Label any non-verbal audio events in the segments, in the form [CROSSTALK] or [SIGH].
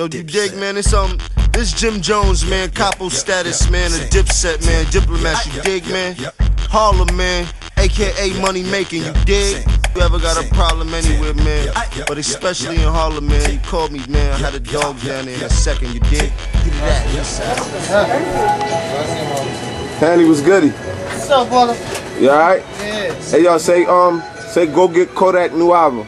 Yo, you dig, man? It's um, this Jim Jones, man, capo status, man, a dipset, man, diplomat, you dig, man? Harlem, man, aka money making, you dig? You ever got a problem anywhere, man? But especially in Harlem, man, you called me, man. I had a dog down there in a second, you dig? Handy was goody. What's up, brother? You alright? Yeah. Hey y'all say um say go get Kodak new album.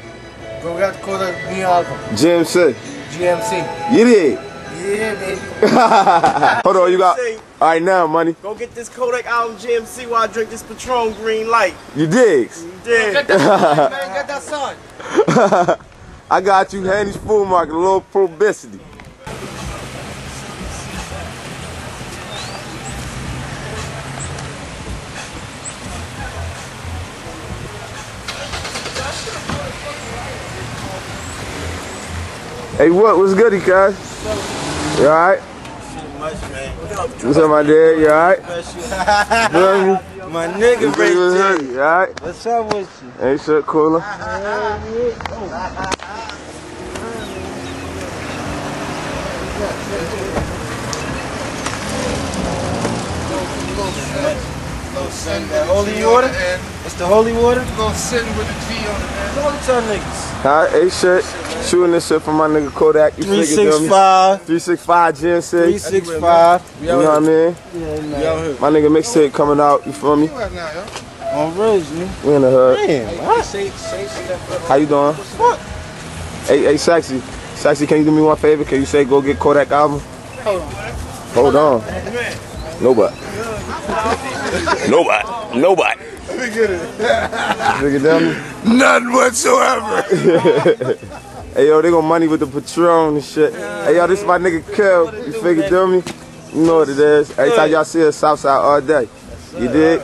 Go get got to call that new album. Jim GMC. GMC. You did. Yeah, baby. [LAUGHS] Hold on, you got alright now, money. Go get this Kodak album GMC while I drink this Patron Green Light. You digs. Yeah. Get that son, man. Get that son. [LAUGHS] I got you Handy's full market, a little publicity. Hey, what? What's goody, cuz? You alright? What's up, my dad? You alright? Feel me? My nigga You right was You alright? What's up with you? Ain't shit cooler. That holy water? It's the holy water? Go sitting with a G on it, All the time niggas. Alright, ain't shit. Shooting this shit for my nigga Kodak. You figure, feel me? 365. 365 GMC. 365. You know what I mean? Yeah, man. My nigga mixtape coming out, you feel me? man. Right now, yo. On Ridge, man. We in the hood. Damn, what? How you doing? What? Hey, hey, Sexy. Sexy, can you do me one favor? Can you say go get Kodak album? Hold on. Hold on. Nobody. Nobody. Nobody. Let me get it. Nigga down there? None whatsoever. [LAUGHS] Hey yo, they gon' money with the Patron and shit. Hey yo, this is my nigga Kel. You figure, me? You know what it is. Every time y'all see us Southside all day. You dig?